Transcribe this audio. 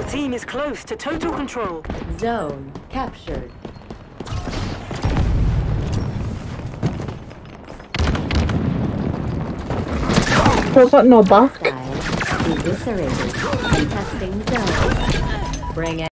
Your team is close to total control. Zone captured. Who got no back. Eviscerated. Contesting zone. Bring it.